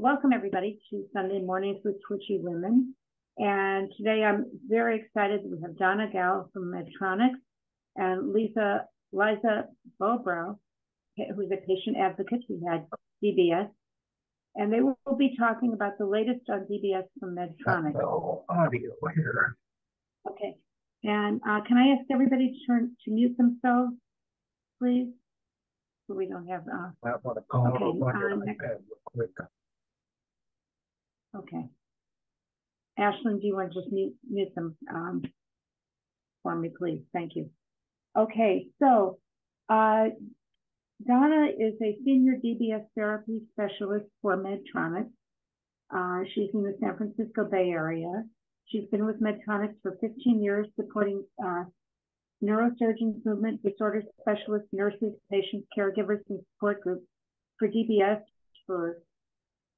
Welcome everybody to Sunday Mornings with Twitchy Women. And today I'm very excited. We have Donna Gow from Medtronic and Lisa Liza Bobrow, who's a patient advocate who had DBS. And they will be talking about the latest on DBS from Medtronic. No audio here. Okay. And uh, can I ask everybody to turn to mute themselves, please? So we don't have. Uh, I want to call Okay, on your uh, iPad real quick. Okay. Ashlyn, do you want to just mute, mute them um, for me, please? Thank you. Okay, so uh, Donna is a senior DBS therapy specialist for Medtronic. Uh, she's in the San Francisco Bay Area. She's been with Medtronic for 15 years, supporting uh, neurosurgeons, movement disorder specialists, nurses, patients, caregivers, and support groups for DBS, for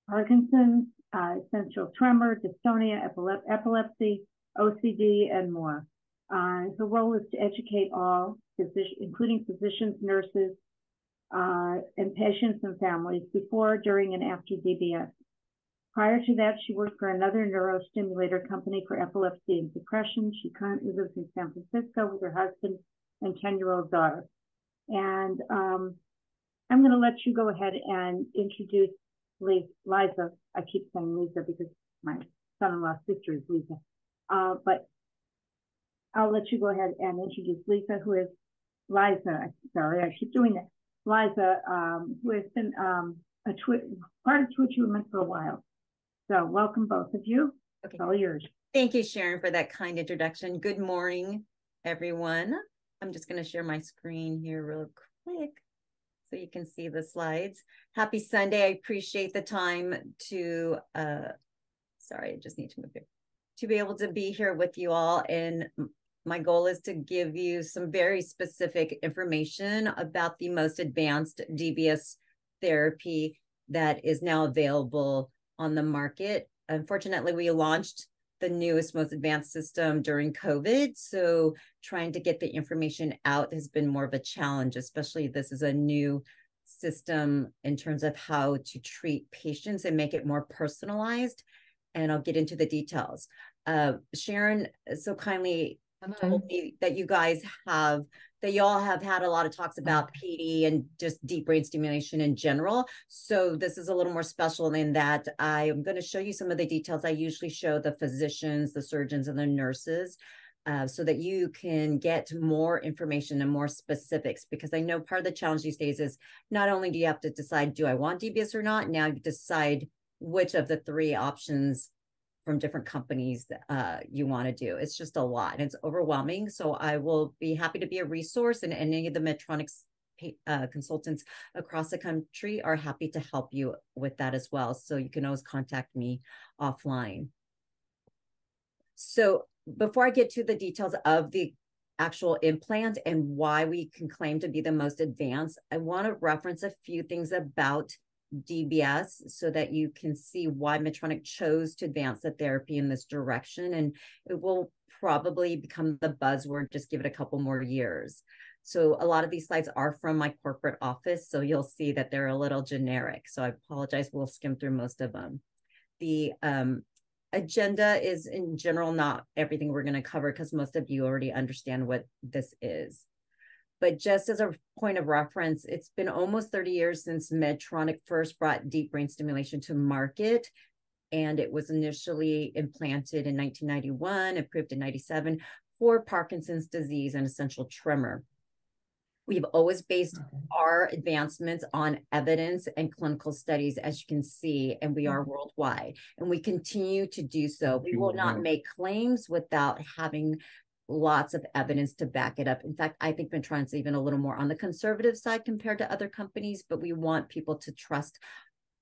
Parkinson's, uh, essential tremor, dystonia, epilep- epilepsy, OCD, and more. Uh, her role is to educate all, including physicians, nurses, uh, and patients and families before, during, and after DBS. Prior to that, she worked for another neurostimulator company for epilepsy and depression. She currently lives in San Francisco with her husband and 10 year old daughter. And um, I'm going to let you go ahead and introduce Liza. I keep saying Lisa because my son in law's sister is Lisa. Uh, but I'll let you go ahead and introduce Lisa, who is Liza. Sorry, I keep doing that. Liza, um, who has been um, a twi- part of Twitch Women for a while. So welcome both of you. Okay. It's all yours. Thank you, Sharon, for that kind introduction. Good morning, everyone. I'm just going to share my screen here real quick so you can see the slides. Happy Sunday. I appreciate the time to, uh, sorry, I just need to move here, to be able to be here with you all. And my goal is to give you some very specific information about the most advanced DBS therapy that is now available on the market. Unfortunately, we launched the newest, most advanced system during COVID. So trying to get the information out has been more of a challenge, especially this is a new system in terms of how to treat patients and make it more personalized. And I'll get into the details. Uh, Sharon so kindly told me that you guys have that y'all have had a lot of talks about PD and just deep brain stimulation in general. So this is a little more special in that I am going to show you some of the details I usually show the physicians, the surgeons, and the nurses. Uh, so that you can get more information and more specifics because I know part of the challenge these days is not only do you have to decide do I want DBS or not, now you decide which of the three options from different companies that uh, you want to do. It's just a lot and it's overwhelming. So I will be happy to be a resource, and any of the Medtronics uh, consultants across the country are happy to help you with that as well. So you can always contact me offline. So before I get to the details of the actual implant and why we can claim to be the most advanced, I want to reference a few things about DBS so that you can see why Medtronic chose to advance the therapy in this direction. And it will probably become the buzzword, just give it a couple more years. So a lot of these slides are from my corporate office. So you'll see that they're a little generic. So I apologize. We'll skim through most of them. The um, agenda is in general not everything we're going to cover because most of you already understand what this is. But just as a point of reference, it's been almost 30 years since Medtronic first brought deep brain stimulation to market. And it was initially implanted in 1991, approved in 97 for Parkinson's disease and essential tremor. We've always based our advancements on evidence and clinical studies, as you can see, and we are worldwide, and we continue to do so. We will not make claims without having lots of evidence to back it up. In fact, I think Medtronic's even a little more on the conservative side compared to other companies, but we want people to trust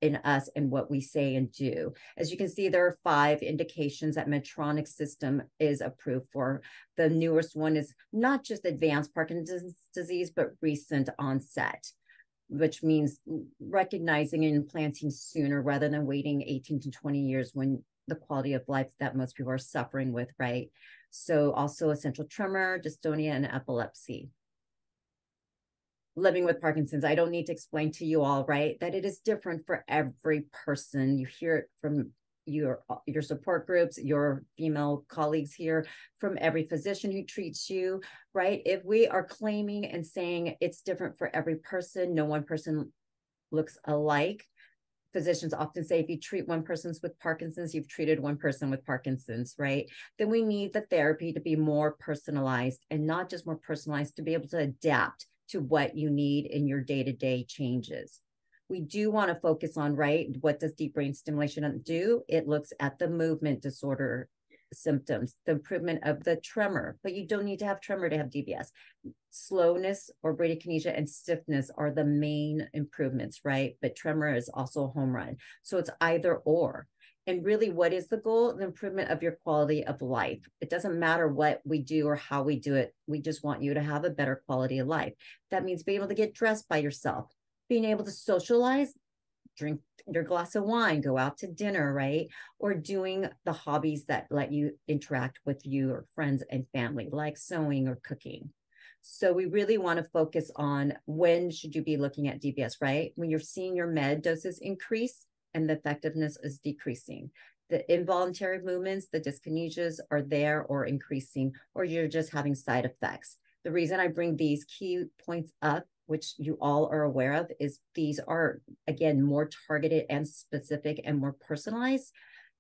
in us and what we say and do. As you can see, there are five indications that Medtronic system is approved for. The newest one is not just advanced Parkinson's disease, but recent onset, which means recognizing and implanting sooner rather than waiting 18 to 20 years when the quality of life that most people are suffering with, right? So also essential tremor, dystonia, and epilepsy. living with Parkinson's, I don't need to explain to you all, right, that it is different for every person. You hear it from your your support groups, your female colleagues here, from every physician who treats you, right? If we are claiming and saying it's different for every person, no one person looks alike. Physicians often say if you treat one person's with Parkinson's, you've treated one person with Parkinson's, right? Then we need the therapy to be more personalized and not just more personalized to be able to adapt to what you need in your day-to-day changes we do want to focus on, right? What does deep brain stimulation do? It looks at the movement disorder symptoms, the improvement of the tremor, but you don't need to have tremor to have DBS. Slowness or bradykinesia and stiffness are the main improvements, right? But tremor is also a home run. So it's either or. And really, what is the goal? The improvement of your quality of life. It doesn't matter what we do or how we do it. We just want you to have a better quality of life. That means being able to get dressed by yourself, being able to socialize, drink your glass of wine, go out to dinner, right? Or doing the hobbies that let you interact with your friends and family, like sewing or cooking. So we really want to focus on when should you be looking at DBS, right? When you're seeing your med doses increase and the effectiveness is decreasing. The involuntary movements, the dyskinesias are there or increasing, or you're just having side effects. The reason I bring these key points up which you all are aware of, is these are, again, more targeted and specific and more personalized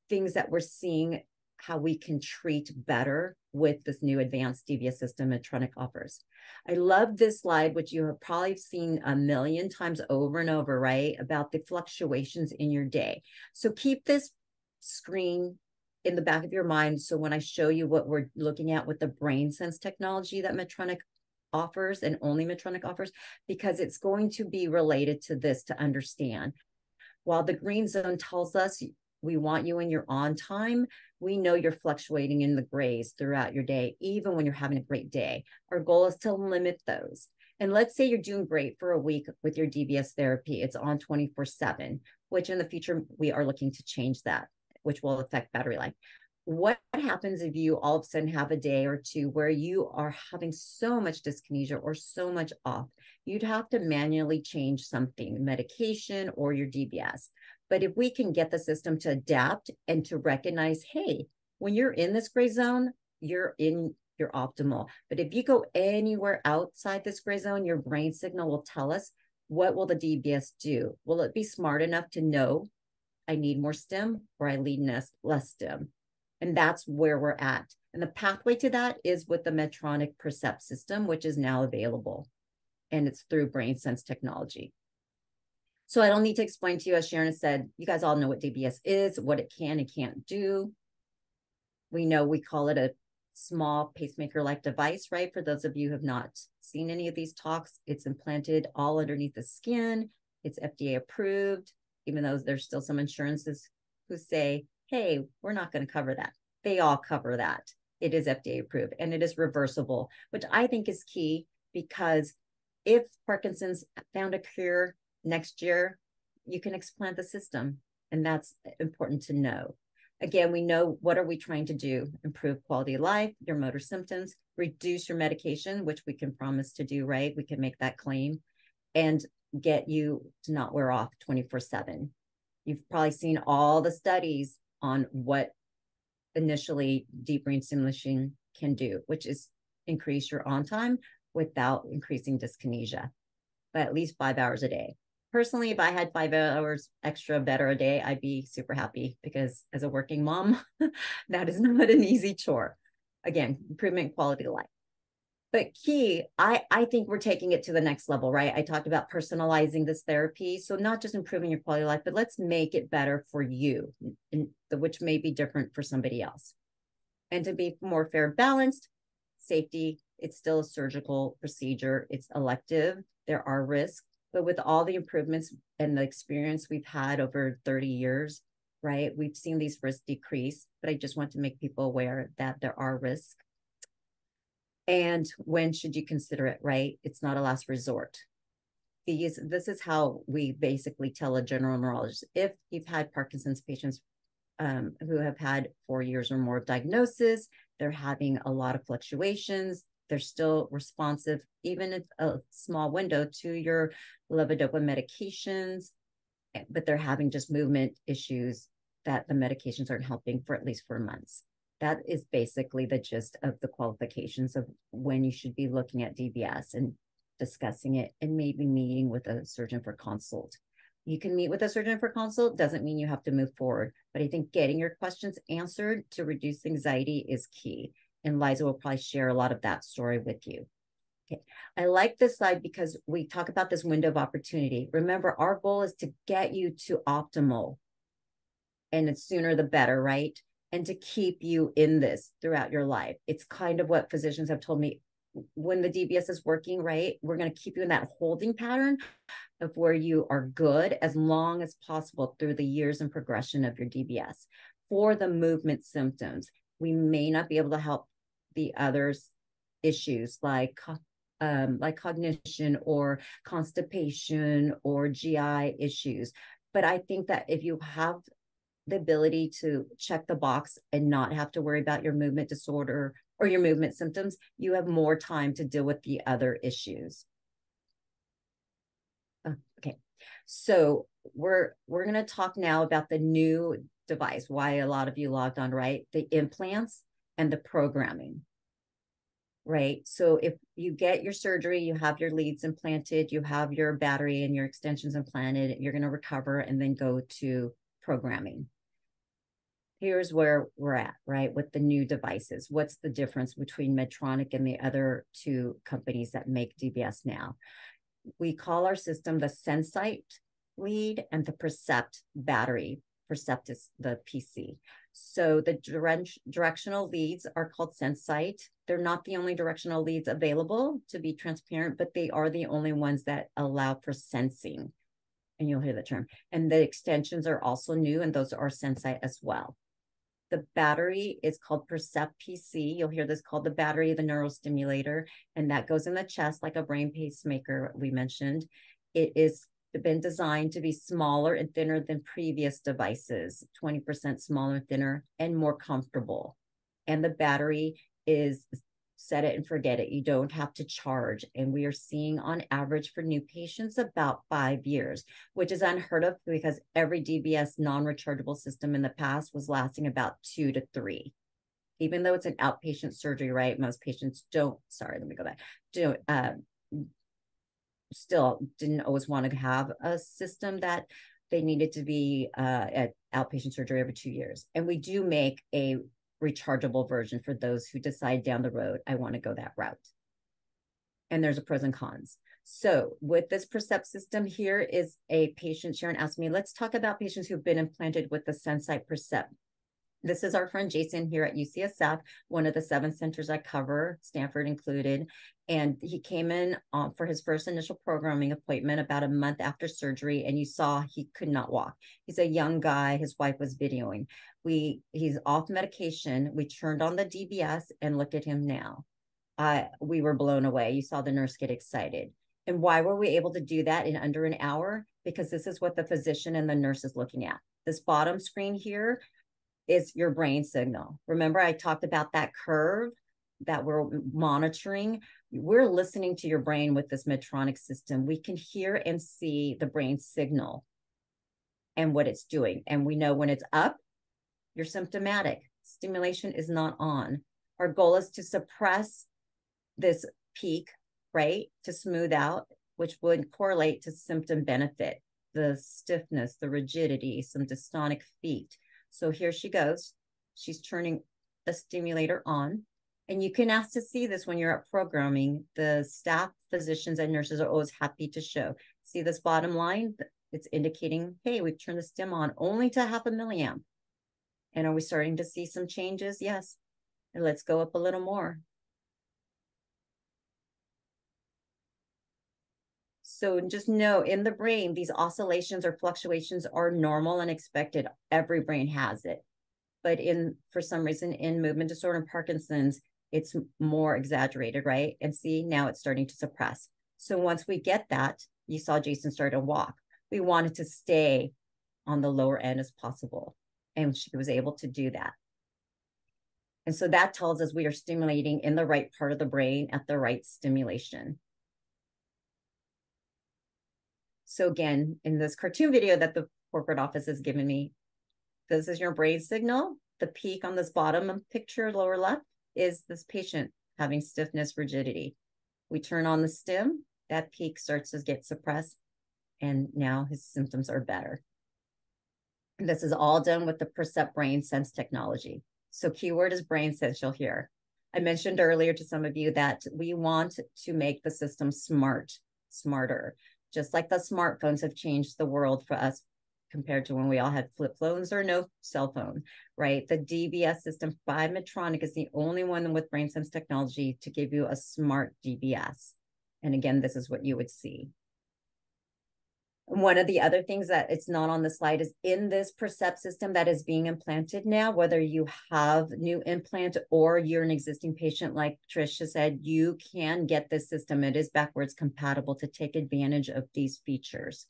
things that we're seeing how we can treat better with this new advanced DBS system Medtronic offers. I love this slide, which you have probably seen a million times over and over, right? About the fluctuations in your day. So keep this screen in the back of your mind. So when I show you what we're looking at with the BrainSense technology that Medtronic offers and only Medtronic offers because it's going to be related to this to understand. While the green zone tells us we want you in your on time, we know you're fluctuating in the grays throughout your day, even when you're having a great day. Our goal is to limit those. And let's say you're doing great for a week with your DBS therapy, it's on 24 7, which in the future we are looking to change that, which will affect battery life what happens if you all of a sudden have a day or two where you are having so much dyskinesia or so much off? You'd have to manually change something, medication or your DBS. But if we can get the system to adapt and to recognize, hey, when you're in this gray zone, you're in your optimal. But if you go anywhere outside this gray zone, your brain signal will tell us what will the DBS do? Will it be smart enough to know I need more stim or I need less, less stim? And that's where we're at. And the pathway to that is with the Medtronic Percept system, which is now available. And it's through BrainSense technology. So I don't need to explain to you, as Sharon has said, you guys all know what DBS is, what it can and can't do. We know we call it a small pacemaker like device, right? For those of you who have not seen any of these talks, it's implanted all underneath the skin. It's FDA approved, even though there's still some insurances who say hey, we're not going to cover that. They all cover that. It is FDA approved and it is reversible, which I think is key because if Parkinson's found a cure next year, you can explant the system. And that's important to know. Again, we know what are we trying to do? Improve quality of life, your motor symptoms, reduce your medication, which we can promise to do, right? We can make that claim and get you to not wear off 24 7. You've probably seen all the studies on what initially deep brain stimulation can do, which is increase your on time without increasing dyskinesia by at least five hours a day. Personally, if I had five hours extra better a day, I'd be super happy because as a working mom, that is not an easy chore. Again, improvement quality of life but key i i think we're taking it to the next level right? I talked about personalizing this therapy so not just improving your quality of life but let's make it better for you and which may be different for somebody else. And to be more fair and balanced safety it's still a surgical procedure it's elective there are risks but with all the improvements and the experience we've had over 30 years right we've seen these risks decrease but i just want to make people aware that there are risks and when should you consider it right it's not a last resort these this is how we basically tell a general neurologist if you've had parkinson's patients um, who have had four years or more of diagnosis they're having a lot of fluctuations they're still responsive, even if a small window to your levodopa medications, eh, but they're having just movement issues that the medications aren't helping for at least four months. That is basically the gist of the qualifications of when you should be looking at DBS and discussing it and maybe meeting with a surgeon for consult. You can meet with a surgeon for consult, doesn't mean you have to move forward, but I think getting your questions answered to reduce anxiety is key. And Liza will probably share a lot of that story with you. Okay. I like this slide because we talk about this window of opportunity. Remember, our goal is to get you to optimal and it's sooner the better, right? And to keep you in this throughout your life. It's kind of what physicians have told me when the DBS is working, right? We're going to keep you in that holding pattern of where you are good as long as possible through the years and progression of your DBS. For the movement symptoms, we may not be able to help the others issues like um, like cognition or constipation or GI issues. But I think that if you have the ability to check the box and not have to worry about your movement disorder or your movement symptoms, you have more time to deal with the other issues. Oh, okay, so we're we're going to talk now about the new device. Why a lot of you logged on, right? The implants and the programming. Right. So if you get your surgery, you have your leads implanted, you have your battery and your extensions implanted, you're going to recover and then go to programming here's where we're at, right? With the new devices. What's the difference between Medtronic and the other two companies that make DBS now? We call our system the SenSight lead and the Percept battery. Percept is the PC. So the direct, directional leads are called SenSight. They're not the only directional leads available to be transparent, but they are the only ones that allow for sensing. And you'll hear the term. And the extensions are also new, and those are SenSight as well. The battery is called Percept PC. You'll hear this called the battery, of the neurostimulator, and that goes in the chest like a brain pacemaker we mentioned. It is been designed to be smaller and thinner than previous devices, 20% smaller, thinner, and more comfortable. And the battery is set it and forget it. You don't have to charge. And we are seeing on average for new patients about five years, which is unheard of because every DBS non rechargeable system in the past was lasting about two to three. Even though it's an outpatient surgery, right? Most patients don't, sorry, let me go back, don't, uh, still didn't always want to have a system that they needed to be uh, at outpatient surgery every two years. And we do make a rechargeable version for those who decide down the road, I want to go that route. And there's a pros and cons. So with this Percept system, here is a patient, Sharon asked me, let's talk about patients who've been implanted with the SenSight Percept. This is our friend Jason here at UCSF, one of the seven centers I cover, Stanford included. And he came in um, for his first initial programming appointment about a month after surgery, and you saw he could not walk. He's a young guy. His wife was videoing. We he's off medication. We turned on the DBS and looked at him now. Uh, we were blown away. You saw the nurse get excited. And why were we able to do that in under an hour? Because this is what the physician and the nurse is looking at. This bottom screen here is your brain signal. Remember, I talked about that curve that we're monitoring. We're listening to your brain with this Medtronic system. We can hear and see the brain signal and what it's doing. And we know when it's up, you're symptomatic. Stimulation is not on. Our goal is to suppress this peak, right? To smooth out, which would correlate to symptom benefit, the stiffness, the rigidity, some dystonic feet so here she goes. She's turning the stimulator on. And you can ask to see this when you're at programming. The staff, physicians, and nurses are always happy to show. See this bottom line? It's indicating, hey, we've turned the stim on only to half a milliamp. And are we starting to see some changes? Yes. And let's go up a little more. So just know in the brain, these oscillations or fluctuations are normal and expected. Every brain has it. But in for some reason in movement disorder and Parkinson's, it's more exaggerated, right? And see, now it's starting to suppress. So once we get that, you saw Jason start to walk. We wanted to stay on the lower end as possible. And she was able to do that. And so that tells us we are stimulating in the right part of the brain at the right stimulation. So again, in this cartoon video that the corporate office has given me, this is your brain signal. The peak on this bottom picture, lower left, is this patient having stiffness, rigidity. We turn on the stim, that peak starts to get suppressed, and now his symptoms are better. This is all done with the Percept BrainSense technology. So keyword is BrainSense, you'll hear. I mentioned earlier to some of you that we want to make the system smart, smarter, just like the smartphones have changed the world for us compared to when we all had flip phones or no cell phone, right? The DBS system by Medtronic is the only one with BrainSense technology to give you a smart DBS. And again, this is what you would see. One of the other things that it's not on the slide is in this Percept system that is being implanted now, whether you have new implant or you're an existing patient, like Tricia said, you can get this system. It is backwards compatible to take advantage of these features.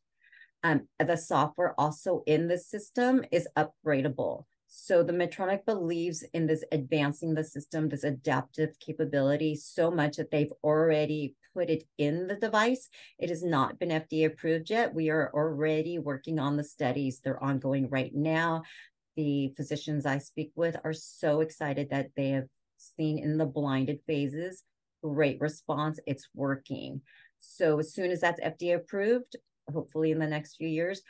Um, the software also in the system is upgradable. So the Medtronic believes in this advancing the system, this adaptive capability so much that they've already put it in the device. It has not been FDA approved yet. We are already working on the studies. They're ongoing right now. The physicians I speak with are so excited that they have seen in the blinded phases great response. It's working. So as soon as that's FDA approved, hopefully in the next few years,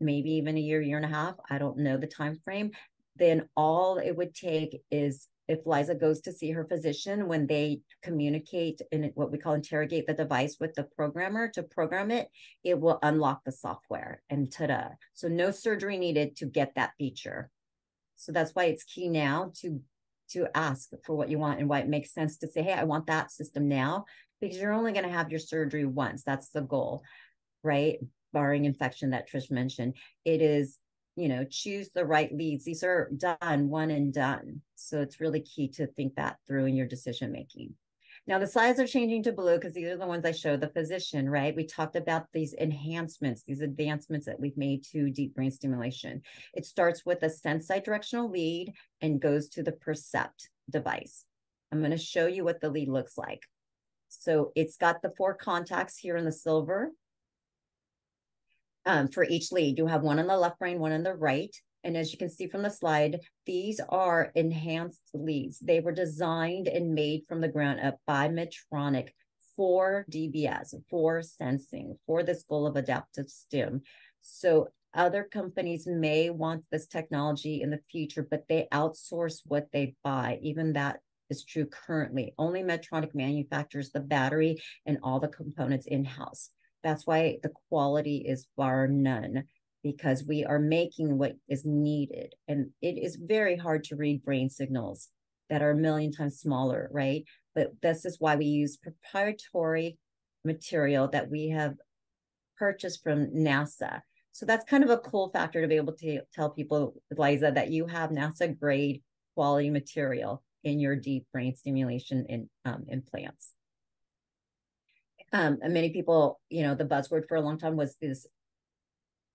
maybe even a year, year and a half, I don't know the time frame, then all it would take is if Liza goes to see her physician when they communicate in what we call interrogate the device with the programmer to program it, it will unlock the software and ta-da. So no surgery needed to get that feature. So that's why it's key now to to ask for what you want and why it makes sense to say, hey, I want that system now, because you're only going to have your surgery once. That's the goal, right? Barring infection that Trish mentioned. It is you know, choose the right leads. These are done, one and done. So it's really key to think that through in your decision making. Now the slides are changing to blue because these are the ones I showed the physician, right? We talked about these enhancements, these advancements that we've made to deep brain stimulation. It starts with a SenSight directional lead and goes to the Percept device. I'm going to show you what the lead looks like. So it's got the four contacts here in the silver um, for each lead. You have one on the left brain, one on the right. And as you can see from the slide, these are enhanced leads. They were designed and made from the ground up by Medtronic for DBS, for sensing, for this goal of adaptive stim. So other companies may want this technology in the future, but they outsource what they buy. Even that is true currently. Only Medtronic manufactures the battery and all the components in-house. That's why the quality is bar none because we are making what is needed. And it is very hard to read brain signals that are a million times smaller, right? But this is why we use proprietary material that we have purchased from NASA. So that's kind of a cool factor to be able to tell people, Liza, that you have NASA grade quality material in your deep brain stimulation in, um, implants. Um, and many people, you know, the buzzword for a long time was this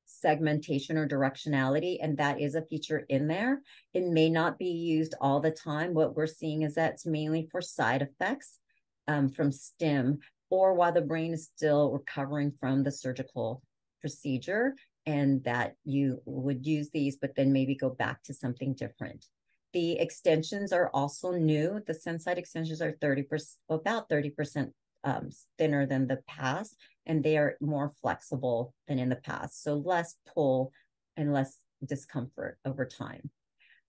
segmentation or directionality, and that is a feature in there. It may not be used all the time. What we're seeing is that it's mainly for side effects um, from stim or while the brain is still recovering from the surgical procedure, and that you would use these, but then maybe go back to something different. The extensions are also new. The SenSight extensions are 30%, about 30% um, thinner than the past and they are more flexible than in the past. So less pull and less discomfort over time.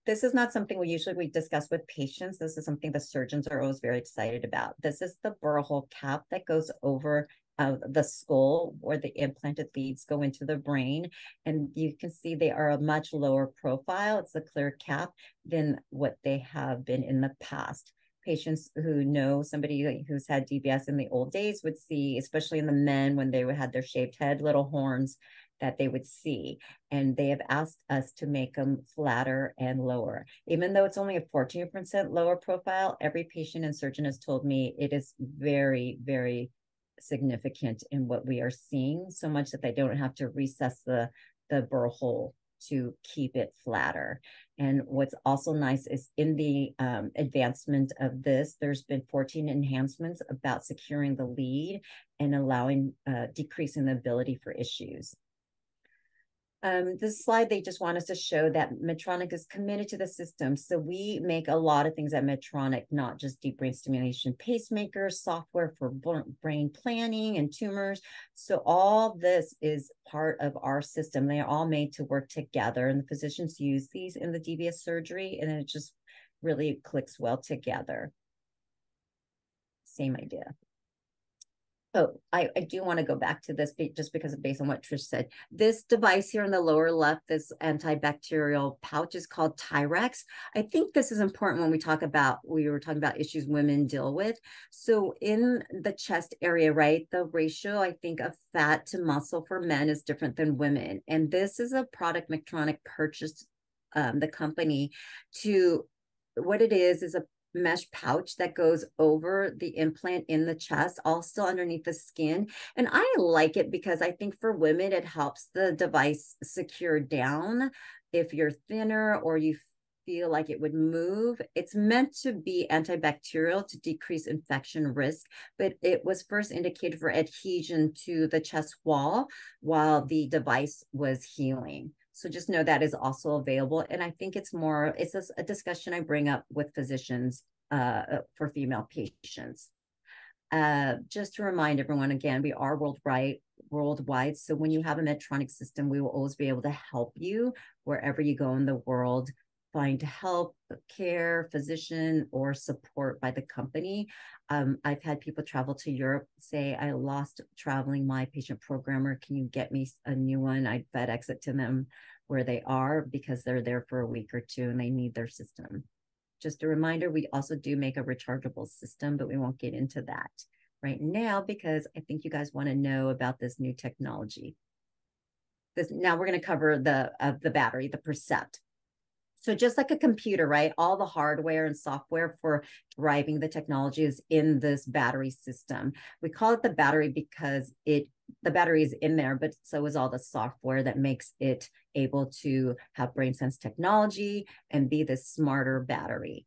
This is not something we usually we discuss with patients. This is something the surgeons are always very excited about. This is the burr hole cap that goes over uh, the skull where the implanted leads go into the brain. And you can see they are a much lower profile. It's a clear cap than what they have been in the past patients who know somebody who's had DBS in the old days would see, especially in the men when they had their shaved head, little horns that they would see. And they have asked us to make them flatter and lower. Even though it's only a 14% lower profile, every patient and surgeon has told me it is very, very significant in what we are seeing, so much that they don't have to recess the, the burr hole to keep it flatter. And what's also nice is in the um, advancement of this, there's been 14 enhancements about securing the lead and allowing uh, decreasing the ability for issues. Um, this slide, they just want us to show that Medtronic is committed to the system. So we make a lot of things at Medtronic, not just deep brain stimulation pacemakers, software for brain planning and tumors. So all this is part of our system. They are all made to work together and the physicians use these in the DBS surgery and it just really clicks well together. Same idea. Oh, I, I do want to go back to this just because of based on what Trish said. This device here in the lower left, this antibacterial pouch is called TYRX. I think this is important when we talk about, we were talking about issues women deal with. So in the chest area, right, the ratio, I think, of fat to muscle for men is different than women. And this is a product Medtronic purchased um, the company to, what it is, is a mesh pouch that goes over the implant in the chest, all still underneath the skin. And I like it because I think for women, it helps the device secure down. If you're thinner or you feel like it would move. It's meant to be antibacterial to decrease infection risk, but it was first indicated for adhesion to the chest wall while the device was healing. So just know that is also available. And I think it's more, it's a, a discussion I bring up with physicians uh, for female patients. Uh, just to remind everyone again, we are worldwide, worldwide. So when you have a Medtronic system, we will always be able to help you wherever you go in the world, find help, care, physician, or support by the company. Um, I've had people travel to Europe say, I lost traveling my patient programmer. Can you get me a new one? I FedEx it to them where they are because they're there for a week or two and they need their system. Just a reminder, we also do make a rechargeable system, but we won't get into that right now because I think you guys want to know about this new technology. This now we're going to cover the uh, the battery, the Percept. So just like a computer, right? All the hardware and software for driving the technology is in this battery system. We call it the battery because it the battery is in there, but so is all the software that makes it able to have BrainSense technology and be this smarter battery.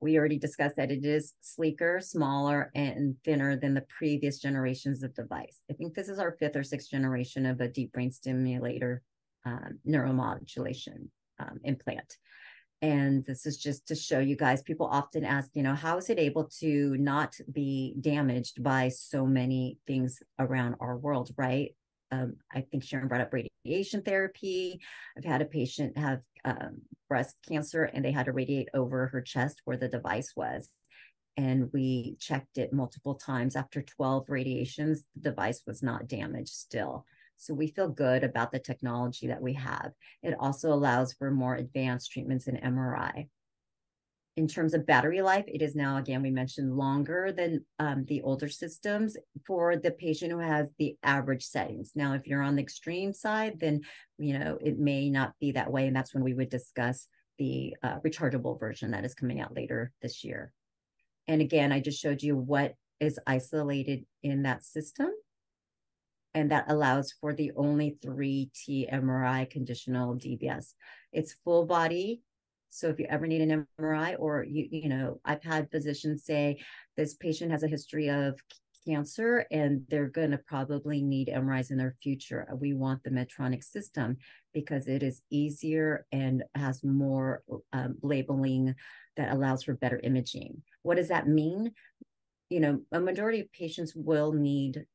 We already discussed that it is sleeker, smaller, and thinner than the previous generations of device. I think this is our fifth or sixth generation of a deep brain stimulator um, neuromodulation um, implant. And this is just to show you guys, people often ask, you know, how is it able to not be damaged by so many things around our world, right? Um, I think Sharon brought up radiation therapy. I've had a patient have um, breast cancer and they had to radiate over her chest where the device was. And we checked it multiple times. After 12 radiations, the device was not damaged still. So we feel good about the technology that we have. It also allows for more advanced treatments in MRI. In terms of battery life, it is now, again, we mentioned longer than um, the older systems for the patient who has the average settings. Now, if you're on the extreme side, then, you know, it may not be that way. And that's when we would discuss the uh, rechargeable version that is coming out later this year. And again, I just showed you what is isolated in that system and that allows for the only 3T MRI conditional DBS. It's full body. So if you ever need an MRI or you you know, I've had physicians say this patient has a history of cancer and they're going to probably need MRIs in their future. We want the Medtronic system because it is easier and has more um, labeling that allows for better imaging. What does that mean? You know, a majority of patients will need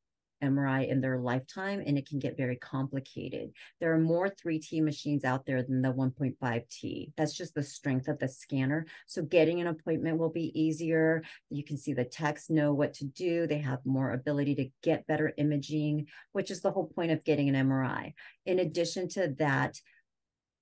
MRI in their lifetime, and it can get very complicated. There are more 3T machines out there than the 1.5T. That's just the strength of the scanner. So getting an appointment will be easier. You can see the techs know what to do. They have more ability to get better imaging, which is the whole point of getting an MRI. In addition to that,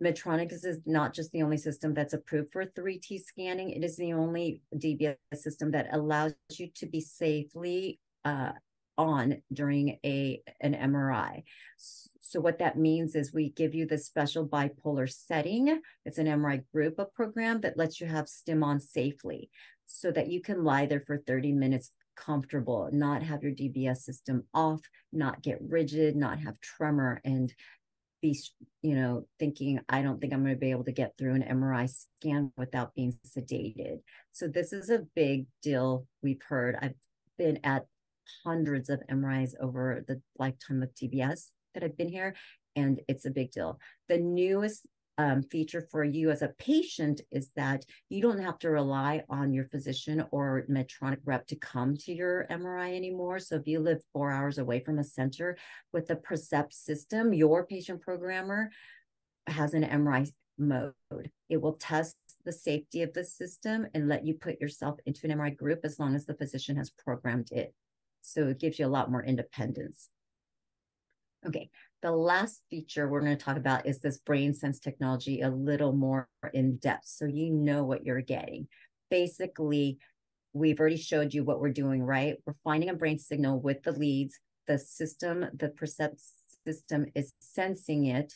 Medtronic is not just the only system that's approved for 3T scanning. It is the only DBS system that allows you to be safely uh, on during a an MRI. So what that means is we give you the special bipolar setting. It's an MRI group of program that lets you have stim on safely so that you can lie there for 30 minutes comfortable, not have your DBS system off, not get rigid, not have tremor. And be, you know, thinking, I don't think I'm going to be able to get through an MRI scan without being sedated. So this is a big deal. We've heard. I've been at hundreds of MRIs over the lifetime of DBS that I've been here, and it's a big deal. The newest um, feature for you as a patient is that you don't have to rely on your physician or Medtronic rep to come to your MRI anymore. So if you live four hours away from a center with the Percept system, your patient programmer has an MRI mode. It will test the safety of the system and let you put yourself into an MRI group as long as the physician has programmed it. So it gives you a lot more independence. Okay, the last feature we're going to talk about is this BrainSense technology a little more in depth so you know what you're getting. Basically, we've already showed you what we're doing, right? We're finding a brain signal with the leads. The system, the percept system is sensing it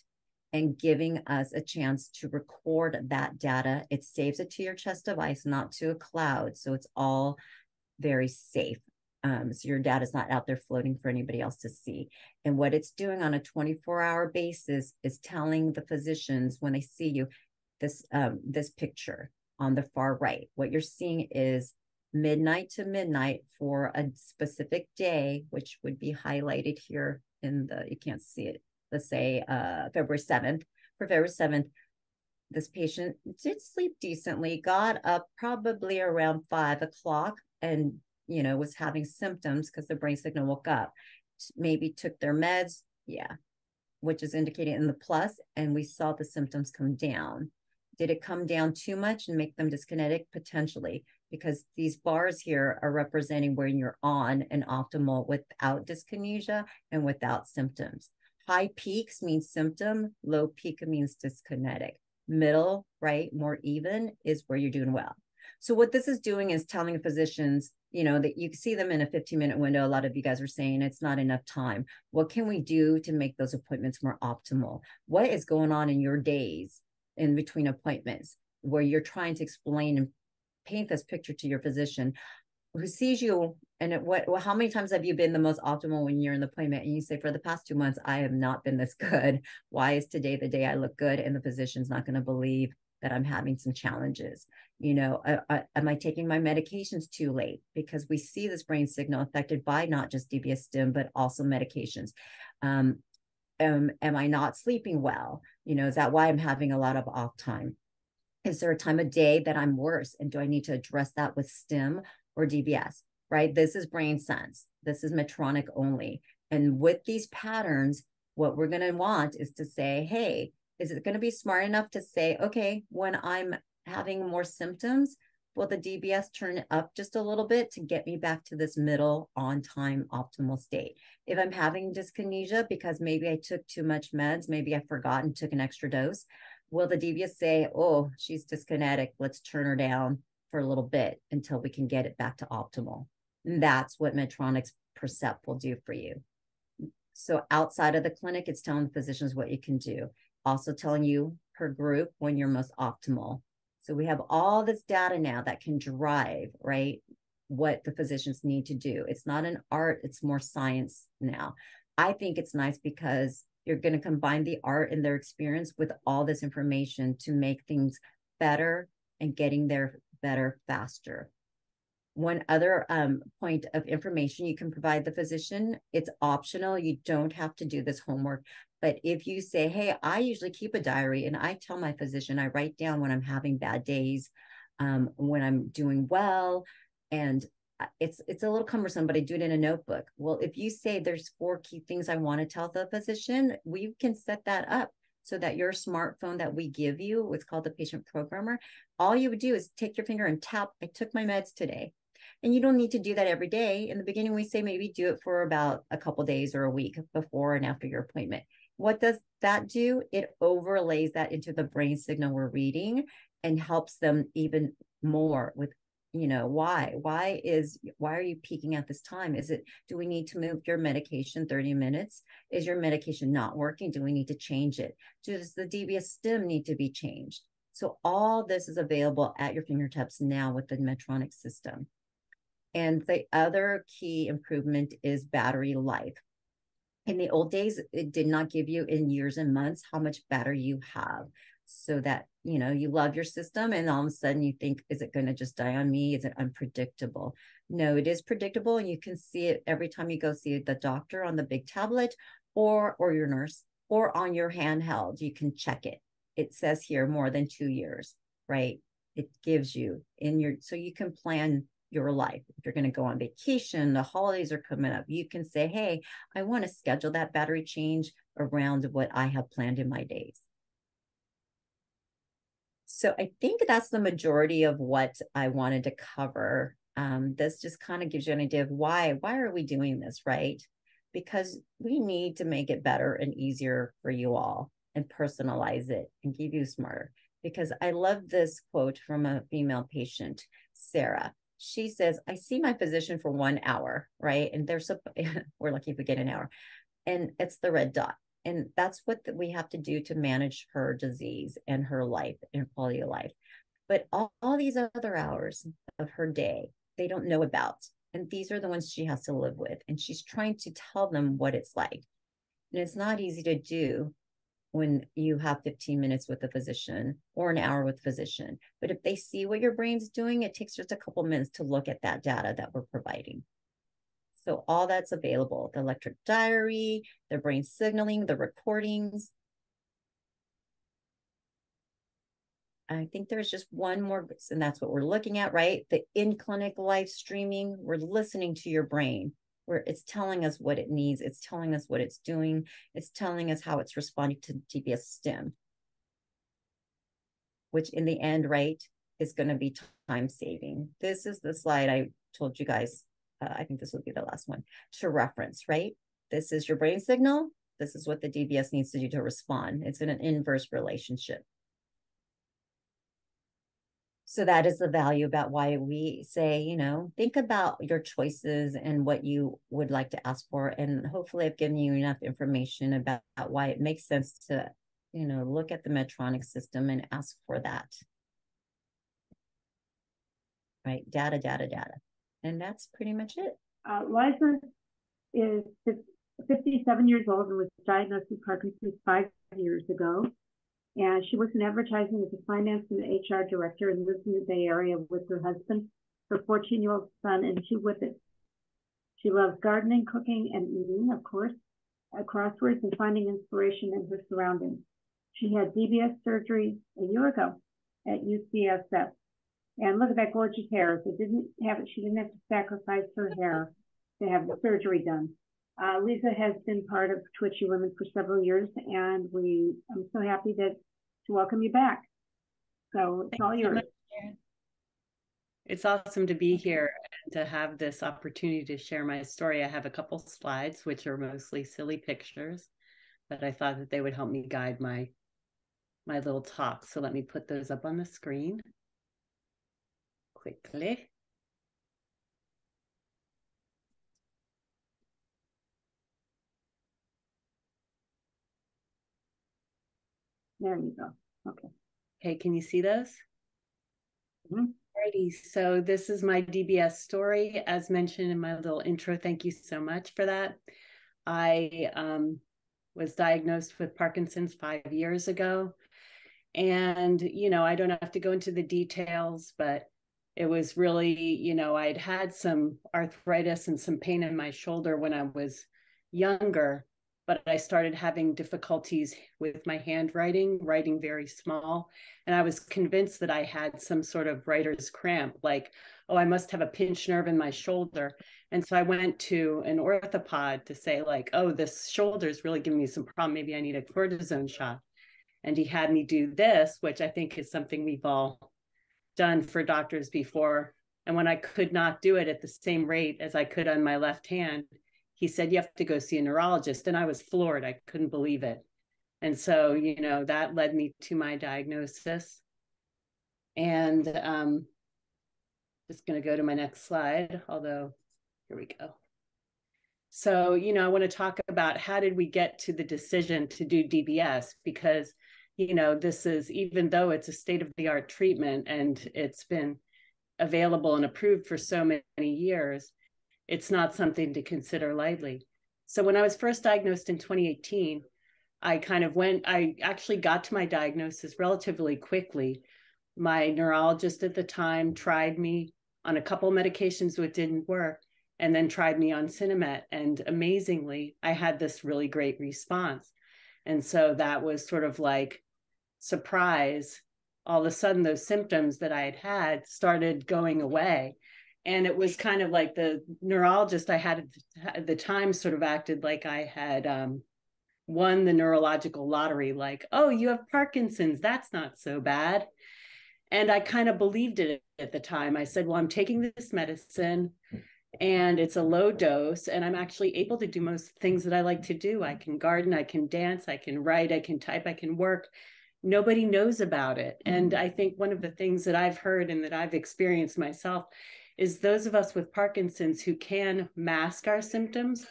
and giving us a chance to record that data. It saves it to your chest device, not to a cloud. So it's all very safe. Um, so your data is not out there floating for anybody else to see. And what it's doing on a 24 hour basis is telling the physicians when they see you this um, this picture on the far right. What you're seeing is midnight to midnight for a specific day, which would be highlighted here in the you can't see it. Let's say uh, February 7th. For February 7th, this patient did sleep decently, got up probably around five o'clock and you know, was having symptoms because the brain signal woke up. Maybe took their meds, yeah, which is indicated in the plus, and we saw the symptoms come down. Did it come down too much and make them dyskinetic? Potentially, because these bars here are representing where you're on an optimal without dyskinesia and without symptoms. High peaks means symptom, low peak means dyskinetic. Middle, right, more even is where you're doing well. So what this is doing is telling physicians, you know, that you see them in a 15 minute window. A lot of you guys are saying it's not enough time. What can we do to make those appointments more optimal? What is going on in your days in between appointments where you're trying to explain and paint this picture to your physician who sees you and what well, how many times have you been the most optimal when you're in the appointment and you say for the past two months i have not been this good why is today the day i look good and the physician's not going to believe that I'm having some challenges. You know, I, I, am I taking my medications too late? Because we see this brain signal affected by not just DBS stim, but also medications. Um, um, am I not sleeping well? You know, is that why I'm having a lot of off time? Is there a time of day that I'm worse? And do I need to address that with stim or DBS? Right? This is BrainSense. This is Medtronic only. And with these patterns, what we're going to want is to say, hey, is it going to be smart enough to say, okay, when I'm having more symptoms, will the DBS turn it up just a little bit to get me back to this middle on time optimal state? If I'm having dyskinesia because maybe I took too much meds, maybe I forgot and took an extra dose, will the DBS say, oh, she's dyskinetic, let's turn her down for a little bit until we can get it back to optimal? And that's what Medtronic's Percept will do for you. So outside of the clinic, it's telling physicians what you can do also telling you per group when you're most optimal. So we have all this data now that can drive, right, what the physicians need to do. It's not an art, it's more science now. I think it's nice because you're going to combine the art and their experience with all this information to make things better and getting there better faster. One other um, point of information you can provide the physician, it's optional. You don't have to do this homework. But if you say, hey, I usually keep a diary and I tell my physician, I write down when I'm having bad days, um, when I'm doing well, and uh, it's it's a little cumbersome, but I do it in a notebook. Well, if you say there's four key things I want to tell the physician, we can set that up so that your smartphone that we give you, what's called the patient programmer, all you would do is take your finger and tap, I took my meds today. And you don't need to do that every day. In the beginning, we say maybe do it for about a couple days or a week before and after your appointment. What does that do? It overlays that into the brain signal we're reading and helps them even more with you know why? Why is why are you peaking at this time? Is it do we need to move your medication 30 minutes? Is your medication not working? Do we need to change it? Does the dbs stim need to be changed? So all this is available at your fingertips now with the medtronic system. And the other key improvement is battery life in the old days, it did not give you in years and months how much better you have. So that, you know, you love your system and all of a sudden you think, is it going to just die on me? Is it unpredictable? No, it is predictable. And you can see it every time you go see the doctor on the big tablet or or your nurse or on your handheld. You can check it. It says here more than two years, right? It gives you in your so you can plan your life. If you're going to go on vacation, the holidays are coming up, you can say, Hey, I want to schedule that battery change around what I have planned in my days. So I think that's the majority of what I wanted to cover. Um, this just kind of gives you an idea of why, why are we doing this, right? Because we need to make it better and easier for you all and personalize it and give you smarter. Because I love this quote from a female patient, Sarah she says, I see my physician for one hour, right? And there's a, we're lucky if we get an hour, and it's the red dot. And that's what we have to do to manage her disease and her life and quality of life. But all, all these other hours of her day, they don't know about. And these are the ones she has to live with. And she's trying to tell them what it's like. And it's not easy to do when you have 15 minutes with a physician or an hour with physician. But if they see what your brain's doing, it takes just a couple minutes to look at that data that we're providing. So all that's available, the electric diary, the brain signaling, the recordings. I think there's just one more, and that's what we're looking at, right? The in-clinic live streaming, we're listening to your brain where it's telling us what it needs, it's telling us what it's doing, it's telling us how it's responding to DBS stim, which in the end, right, is going to be time saving. This is the slide I told you guys. Uh, I think this will be the last one to reference, right? This is your brain signal. This is what the DBS needs to do to respond. It's in an inverse relationship. So that is the value about why we say, you know, think about your choices and what you would like to ask for. And hopefully I've given you enough information about why it makes sense to, you know, look at the Medtronic system and ask for that. Right, data, data, data. And that's pretty much it. Uh, Liza is 57 years old and was diagnosed with Parkinson's five years ago. And she works in advertising as a finance and HR director and lives in the Bay Area with her husband, her 14 year old son, and two whippets. She loves gardening, cooking, and eating, of course, uh, crosswords, and finding inspiration in her surroundings. She had DBS surgery a year ago at UCSF. And look at that gorgeous hair. They didn't have it, she didn't have to sacrifice her hair to have the surgery done. Uh, Lisa has been part of Twitchy Women for several years, and we I'm so happy that to welcome you back. So it's Thanks all yours. So it's awesome to be here and to have this opportunity to share my story. I have a couple slides, which are mostly silly pictures, but I thought that they would help me guide my my little talk. So let me put those up on the screen quickly. There you go. Okay. Okay, can you see those? Mm-hmm. Alrighty, so this is my DBS story. As mentioned in my little intro, thank you so much for that. I um, was diagnosed with Parkinson's five years ago. And, you know, I don't have to go into the details, but it was really, you know, I'd had some arthritis and some pain in my shoulder when I was younger but I started having difficulties with my handwriting, writing very small. And I was convinced that I had some sort of writer's cramp, like, oh, I must have a pinched nerve in my shoulder. And so I went to an orthopod to say, like, oh, this shoulder is really giving me some problem. Maybe I need a cortisone shot. And he had me do this, which I think is something we've all done for doctors before. And when I could not do it at the same rate as I could on my left hand, he said, You have to go see a neurologist. And I was floored. I couldn't believe it. And so, you know, that led me to my diagnosis. And um, just going to go to my next slide, although here we go. So, you know, I want to talk about how did we get to the decision to do DBS because, you know, this is even though it's a state of the art treatment and it's been available and approved for so many years, it's not something to consider lightly. So when I was first diagnosed in 2018, I kind of went, I actually got to my diagnosis relatively quickly. My neurologist at the time tried me on a couple medications which didn't work and then tried me on Sinemet. And amazingly, I had this really great response. And so that was sort of like surprise. All of a sudden, those symptoms that I had had started going away. And it was kind of like the neurologist I had at the time sort of acted like I had um, won the neurological lottery, like, oh, you have Parkinson's. That's not so bad. And I kind of believed it at the time. I said, well, I'm taking this medicine and it's a low dose and i'm actually able to do most things that i like to do i can garden i can dance i can write i can type i can work nobody knows about it and i think one of the things that i've heard and that i've experienced myself is those of us with parkinson's who can mask our symptoms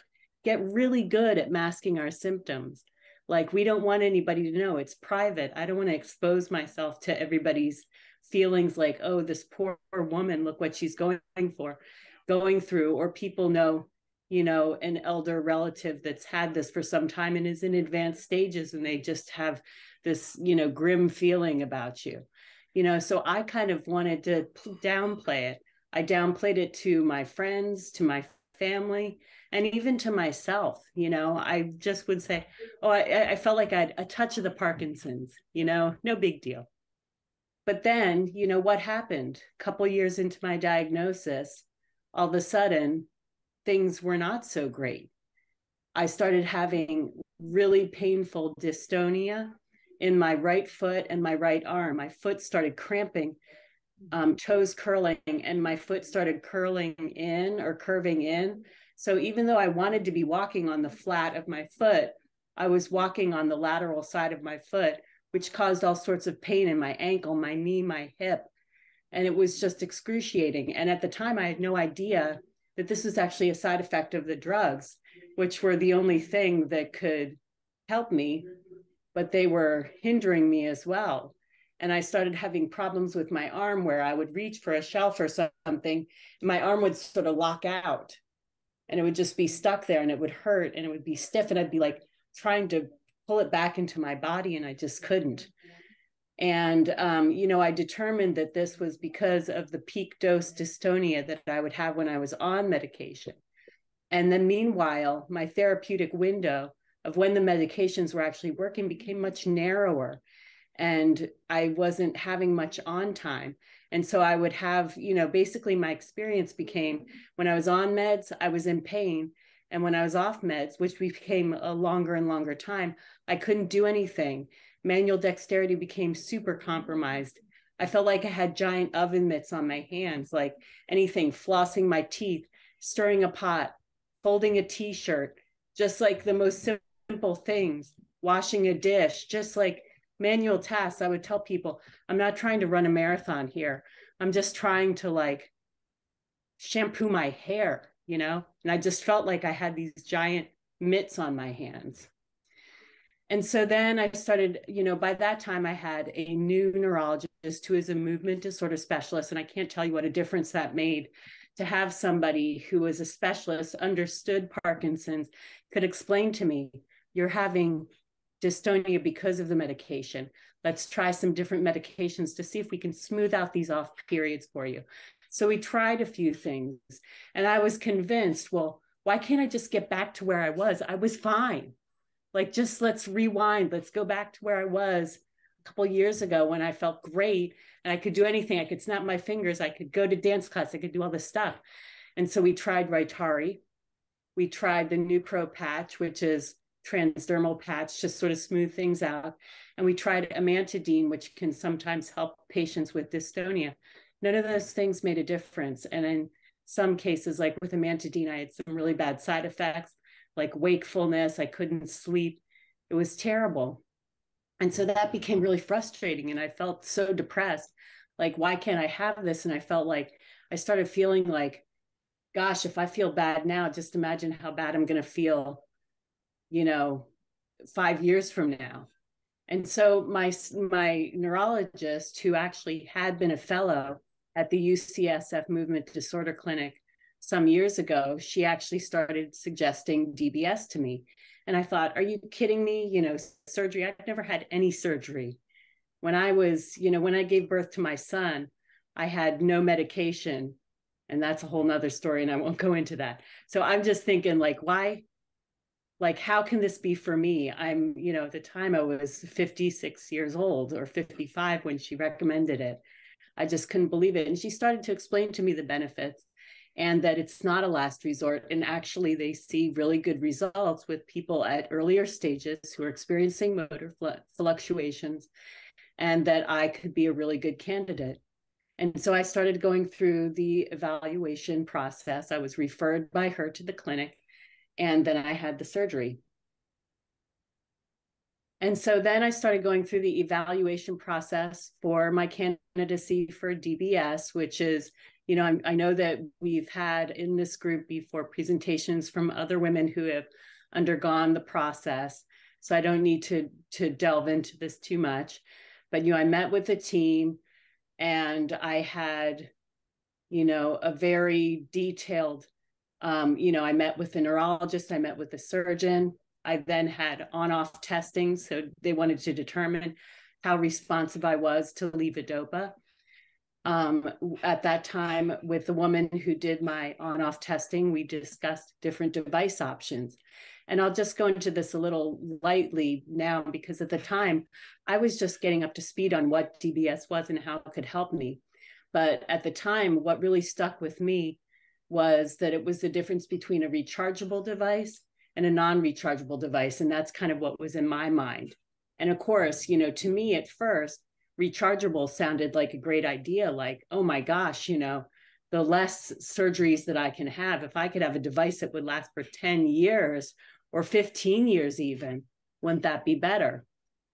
get really good at masking our symptoms. Like we don't want anybody to know. It's private. I don't want to expose myself to everybody's feelings like oh this poor woman look what she's going for going through or people know you know an elder relative that's had this for some time and is in advanced stages and they just have this you know grim feeling about you. You know so i kind of wanted to downplay it i downplayed it to my friends to my family and even to myself you know i just would say oh i, I felt like i had a touch of the parkinson's you know no big deal but then you know what happened a couple years into my diagnosis all of a sudden things were not so great. I started having really painful dystonia in my right foot and my right arm. My foot started cramping, um, toes curling, and my foot started curling in or curving in. So even though I wanted to be walking on the flat of my foot, I was walking on the lateral side of my foot, which caused all sorts of pain in my ankle, my knee, my hip. And it was just excruciating. And at the time i had no idea that this was actually a side effect of the drugs which were the only thing that could help me but they were hindering me as well and i started having problems with my arm where i would reach for a shelf or something my arm would sort of lock out and it would just be stuck there and it would hurt and it would be stiff and i'd be like trying to pull it back into my body and i just couldn't and, um, you know, I determined that this was because of the peak dose dystonia that I would have when I was on medication. And then, meanwhile, my therapeutic window of when the medications were actually working became much narrower. And I wasn't having much on time. And so I would have, you know, basically my experience became when I was on meds, I was in pain. And when I was off meds, which became a longer and longer time, I couldn't do anything manual dexterity became super compromised. I felt like I had giant oven mitts on my hands, like anything, flossing my teeth, stirring a pot, folding a t shirt, just like the most simple things, washing a dish, just like manual tasks. I would tell people, I'm not trying to run a marathon here. I'm just trying to like shampoo my hair, you know? And I just felt like I had these giant mitts on my hands and so then I started, you know, by that time I had a new neurologist who is a movement disorder specialist. And I can't tell you what a difference that made to have somebody who was a specialist, understood Parkinson's, could explain to me, you're having dystonia because of the medication. Let's try some different medications to see if we can smooth out these off periods for you. So we tried a few things. And I was convinced, well, why can't I just get back to where I was? I was fine like just let's rewind let's go back to where i was a couple years ago when i felt great and i could do anything i could snap my fingers i could go to dance class i could do all this stuff and so we tried Rytary. We tried the Neupro patch, which is transdermal patch, just sort of smooth things out. And we tried amantadine, which can sometimes help patients with dystonia. None of those things made a difference. And in some cases, like with amantadine, I had some really bad side effects like wakefulness. I couldn't sleep. It was terrible. And so that became really frustrating. And I felt so depressed. Like, why can't I have this? And I felt like I started feeling like, gosh, if I feel bad now, just imagine how bad I'm going to feel, you know, five years from now. And so my my neurologist, who actually had been a fellow at the UCSF Movement Disorder Clinic some years ago, she actually started suggesting DBS to me. And I thought, are you kidding me? You know, surgery, I've never had any surgery. When I was, you know, when I gave birth to my son, I had no medication. And that's a whole nother story, and I won't go into that. So I'm just thinking, like, why? Like, how can this be for me? I'm, you know, at the time I was 56 years old or 55 when she recommended it. I just couldn't believe it. And she started to explain to me the benefits and that it's not a last resort. And actually, they see really good results with people at earlier stages who are experiencing motor fluctuations, and that I could be a really good candidate. And so I started going through the evaluation process. I was referred by her to the clinic, and then I had the surgery. And so then I started going through the evaluation process for my candidacy for DBS, which is you know, I'm, i know that we've had in this group before presentations from other women who have undergone the process. So I don't need to to delve into this too much. But you know, I met with the team and I had, you know, a very detailed, um, you know, I met with a neurologist, I met with a surgeon. I then had on-off testing. So they wanted to determine how responsive I was to levodopa um, at that time with the woman who did my on off testing, we discussed different device options. And I'll just go into this a little lightly now because at the time I was just getting up to speed on what DBS was and how it could help me. But at the time, what really stuck with me was that it was the difference between a rechargeable device and a non rechargeable device. And that's kind of what was in my mind. And of course, you know, to me at first, rechargeable sounded like a great idea like oh my gosh you know the less surgeries that i can have if i could have a device that would last for 10 years or 15 years even wouldn't that be better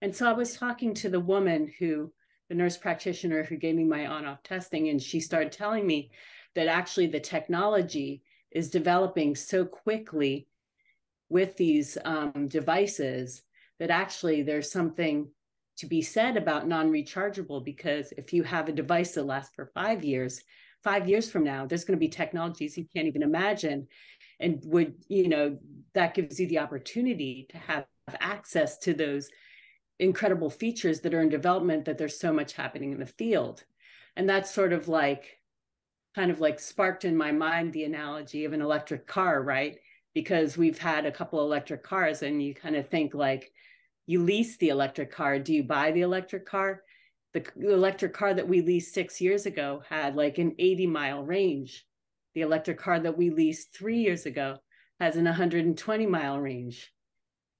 and so i was talking to the woman who the nurse practitioner who gave me my on off testing and she started telling me that actually the technology is developing so quickly with these um, devices that actually there's something to be said about non-rechargeable because if you have a device that lasts for five years five years from now there's going to be technologies you can't even imagine and would you know that gives you the opportunity to have access to those incredible features that are in development that there's so much happening in the field. And that's sort of like kind of like sparked in my mind the analogy of an electric car right because we've had a couple electric cars and you kind of think like you lease the electric car. Do you buy the electric car? The electric car that we leased six years ago had like an 80 mile range. The electric car that we leased three years ago has an 120 mile range.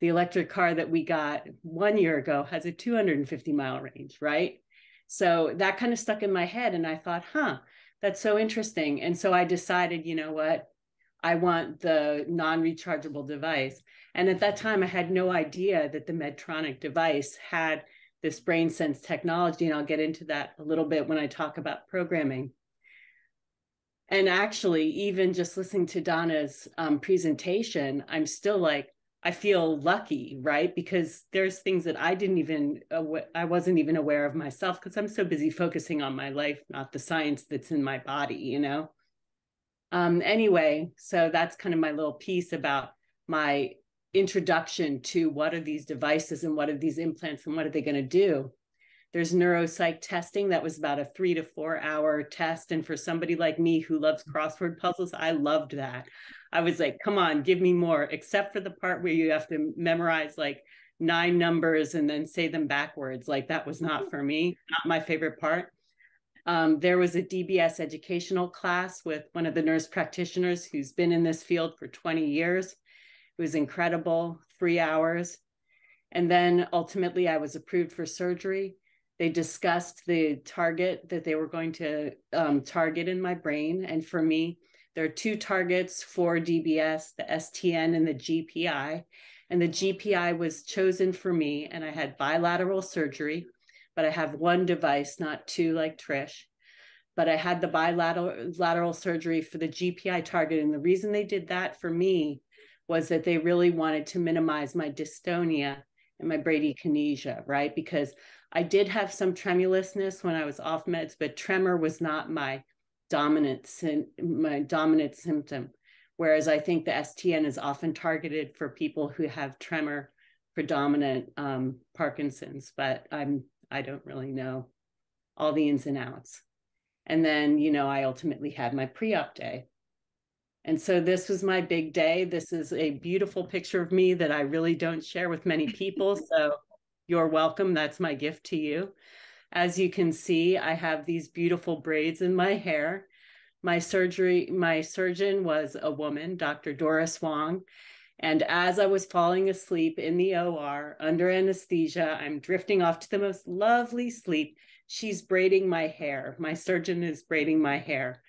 The electric car that we got one year ago has a 250 mile range, right? So that kind of stuck in my head. And I thought, huh, that's so interesting. And so I decided, you know what? I want the non rechargeable device. And at that time, I had no idea that the Medtronic device had this BrainSense technology. And I'll get into that a little bit when I talk about programming. And actually, even just listening to Donna's um, presentation, I'm still like, I feel lucky, right? Because there's things that I didn't even, I wasn't even aware of myself because I'm so busy focusing on my life, not the science that's in my body, you know? Um, anyway, so that's kind of my little piece about my introduction to what are these devices and what are these implants and what are they going to do there's neuropsych testing that was about a three to four hour test and for somebody like me who loves crossword puzzles i loved that i was like come on give me more except for the part where you have to memorize like nine numbers and then say them backwards like that was not for me not my favorite part um, there was a dbs educational class with one of the nurse practitioners who's been in this field for 20 years it was incredible, three hours. And then ultimately, I was approved for surgery. They discussed the target that they were going to um, target in my brain. And for me, there are two targets for DBS the STN and the GPI. And the GPI was chosen for me, and I had bilateral surgery, but I have one device, not two like Trish. But I had the bilateral lateral surgery for the GPI target. And the reason they did that for me was that they really wanted to minimize my dystonia and my bradykinesia, right? Because I did have some tremulousness when I was off meds, but tremor was not my dominant my dominant symptom. Whereas I think the STN is often targeted for people who have tremor predominant um, Parkinson's, but I'm I don't really know all the ins and outs. And then, you know, I ultimately had my pre-op day. And so this was my big day. This is a beautiful picture of me that I really don't share with many people. So you're welcome. That's my gift to you. As you can see, I have these beautiful braids in my hair. My surgery, my surgeon was a woman, Dr. Doris Wang. And as I was falling asleep in the OR under anesthesia, I'm drifting off to the most lovely sleep. She's braiding my hair. My surgeon is braiding my hair.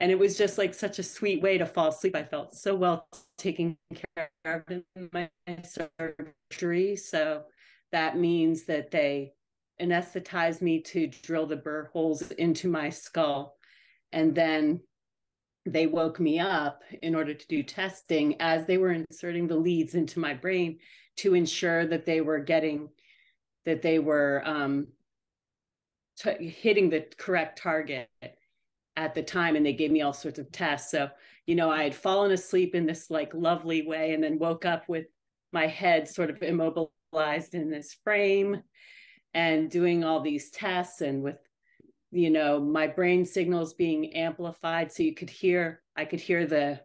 And it was just like such a sweet way to fall asleep. I felt so well taken care of in my surgery. So that means that they anesthetized me to drill the burr holes into my skull. And then they woke me up in order to do testing as they were inserting the leads into my brain to ensure that they were getting that they were um, t- hitting the correct target at the time. And they gave me all sorts of tests. So you know i had fallen asleep in this like lovely way and then woke up with my head sort of immobilized in this frame and doing all these tests and with you know my brain signals being amplified. So you could hear i could hear the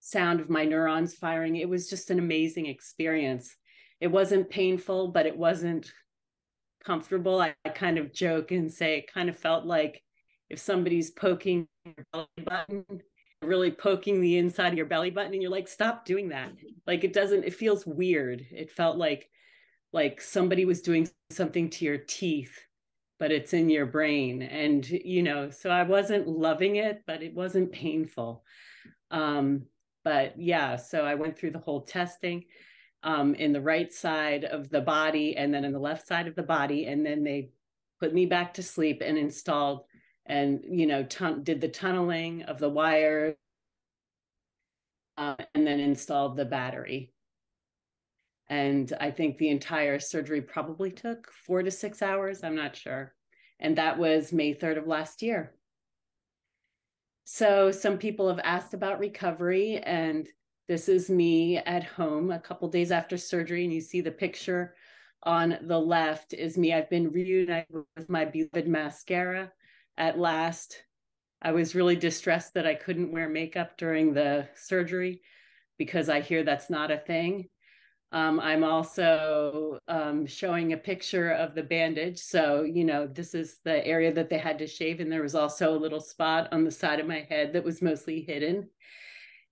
sound of my neurons firing. It was just an amazing experience. It wasn't painful but it wasn't comfortable. I, I kind of joke and say it kind of felt like if somebody's poking your belly button really poking the inside of your belly button and you're like stop doing that. Like it doesn't it feels weird. It felt like like somebody was doing something to your teeth but it's in your brain. And you know so i wasn't loving it but it wasn't painful. Um but yeah so i went through the whole testing um in the right side of the body and then in the left side of the body. And then they put me back to sleep and installed and you know tun- did the tunneling of the wire uh, and then installed the battery and I think the entire surgery probably took four to six hours. I'm not sure. And that was May 3rd of last year. So some people have asked about recovery, and this is me at home a couple days after surgery. And you see the picture on the left is me. I've been reunited with my beloved mascara at last. I was really distressed that I couldn't wear makeup during the surgery because I hear that's not a thing. Um, I'm also um, showing a picture of the bandage. So, you know, this is the area that they had to shave. And there was also a little spot on the side of my head that was mostly hidden.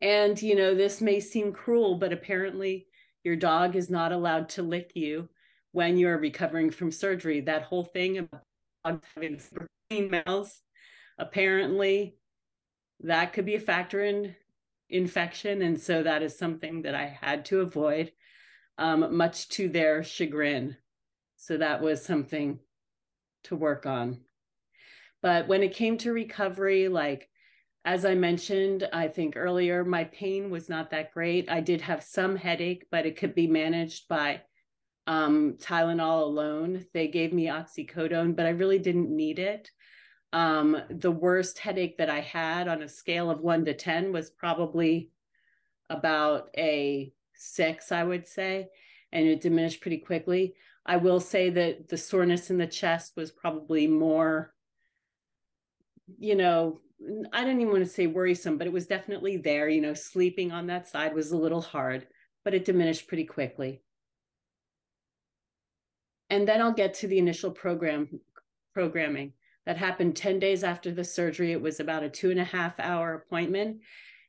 And, you know, this may seem cruel, but apparently your dog is not allowed to lick you when you're recovering from surgery. That whole thing about dogs having clean mouths, apparently that could be a factor in infection. And so that is something that I had to avoid um, much to their chagrin. So that was something to work on. But when it came to recovery, like as I mentioned, I think earlier, my pain was not that great. I did have some headache, but it could be managed by um, Tylenol alone. They gave me oxycodone, but I really didn't need it. Um, the worst headache that I had on a scale of one to 10 was probably about a six, I would say, and it diminished pretty quickly. I will say that the soreness in the chest was probably more, you know, I don't even want to say worrisome, but it was definitely there. You know, sleeping on that side was a little hard, but it diminished pretty quickly. And then I'll get to the initial program programming that happened 10 days after the surgery. It was about a two and a half hour appointment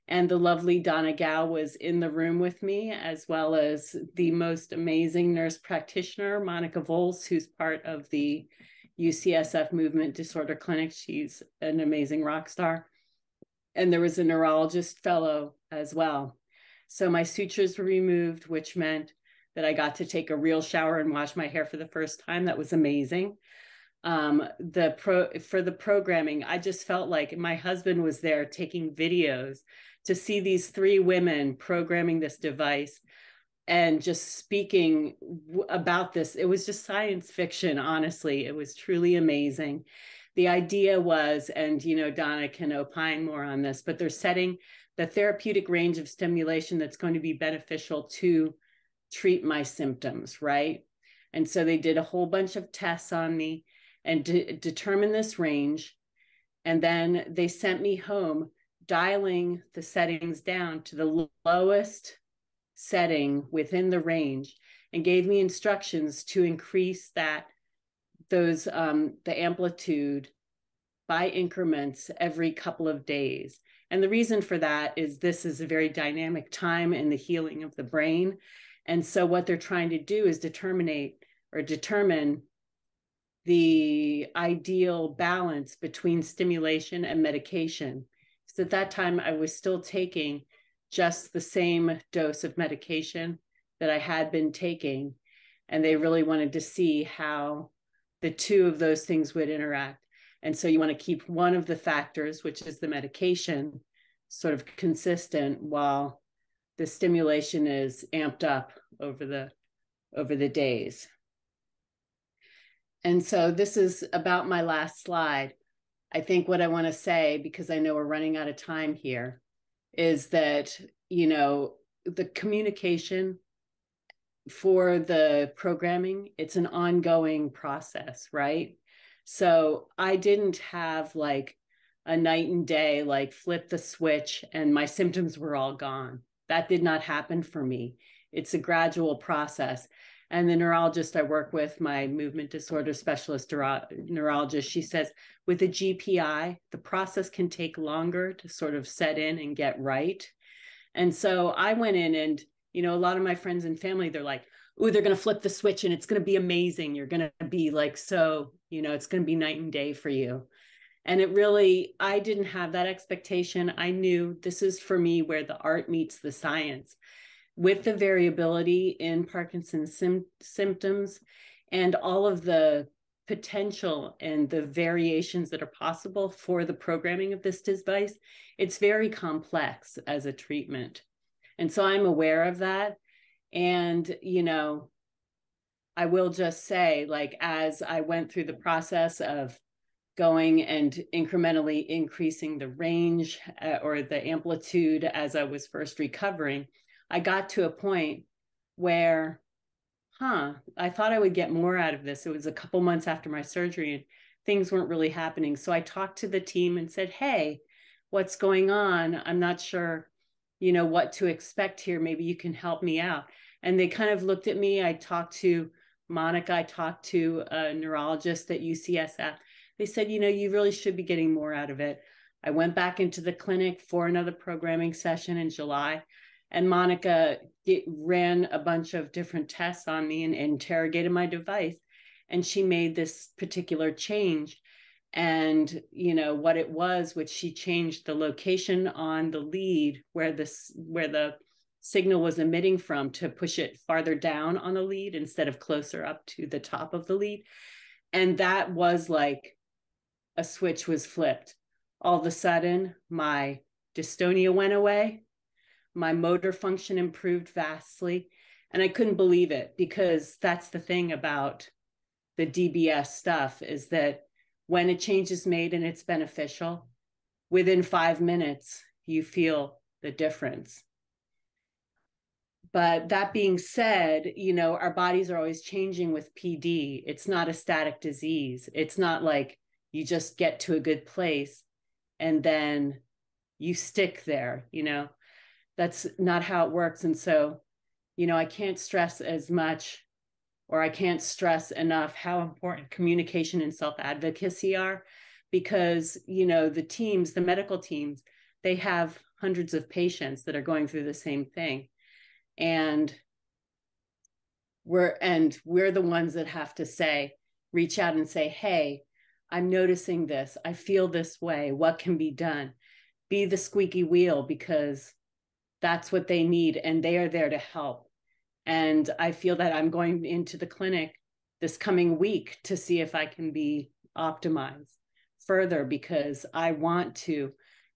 and the lovely Donna Gow was in the room with me, as well as the most amazing nurse practitioner, Monica Volz, who's part of the UCSF Movement Disorder Clinic. She's an amazing rock star. And there was a neurologist fellow as well. So my sutures were removed, which meant that I got to take a real shower and wash my hair for the first time. That was amazing. Um, the pro for the programming, I just felt like my husband was there taking videos to see these three women programming this device and just speaking about this. It was just science fiction, honestly. It was truly amazing. the idea was, and you know, Donna can opine more on this, but they're setting the therapeutic range of stimulation that's going to be beneficial to treat my symptoms, right? And so they did a whole bunch of tests on me and de- determined this range. And then they sent me home, dialing the settings down to the lowest setting within the range and gave me instructions to increase that those um, the amplitude by increments every couple of days. And the reason for that is this is a very dynamic time in the healing of the brain. And so what they're trying to do is determine or determine the ideal balance between stimulation and medication. At that time I was still taking just the same dose of medication that I had been taking. And they really wanted to see how the two of those things would interact. And so you want to keep one of the factors, which is the medication, sort of consistent while the stimulation is amped up over the over the days. And so this is about my last slide. I think what I want to say, because I know we're running out of time here, is that, you know, the communication for the programming, it's an ongoing process, right? So I didn't have like a night and day, like flip the switch and my symptoms were all gone. That did not happen for me. It's a gradual process. And the neurologist I work with, my movement disorder specialist neurologist, she says with a GPI, the process can take longer to sort of set in and get right. And so I went in and you know, a lot of my friends and family, they're like, oh, they're going to flip the switch and it's going to be amazing. You're going to be like, so, you know, it's going to be night and day for you. And it really, I didn't have that expectation. I knew this is for me where the art meets the science with the variability in Parkinson's sim- symptoms and all of the potential and the variations that are possible for the programming of this device. It's very complex as a treatment. And so I'm aware of that. And, you know, I will just say, like, as I went through the process of going and incrementally increasing the range uh, or the amplitude as I was first recovering, I got to a point where, huh, I thought I would get more out of this. It was a couple months after my surgery and things weren't really happening. So I talked to the team and said, hey, what's going on? I'm not sure you know what to expect here. Maybe you can help me out. And they kind of looked at me. I talked to monica. I talked to a neurologist at ucsf they said you know you really should be getting more out of it. I went back into the clinic for another programming session in july and monica get, ran a bunch of different tests on me and, and interrogated my device. And she made this particular change. And you know what it was which she changed the location on the lead where this where the signal was emitting from to push it farther down on the lead instead of closer up to the top of the lead. And that was like a switch was flipped. All of a sudden my dystonia went away my motor function improved vastly and i couldn't believe it because that's the thing about the dbs stuff is that when a change is made and it's beneficial, within five minutes, you feel the difference. But that being said, you know, our bodies are always changing with PD. It's not a static disease. It's not like you just get to a good place and then you stick there, you know. That's not how it works. And so, you know, I can't stress as much or I can't stress enough how important communication and self advocacy are because, you know, the teams, the medical teams, they have hundreds of patients that are going through the same thing. And we're and we're the ones that have to say reach out and say hey i'm noticing this i feel this way what can be done be the squeaky wheel because that's what they need and they are there to help and I feel that I'm going into the clinic this coming week to see if I can be optimized further because I want to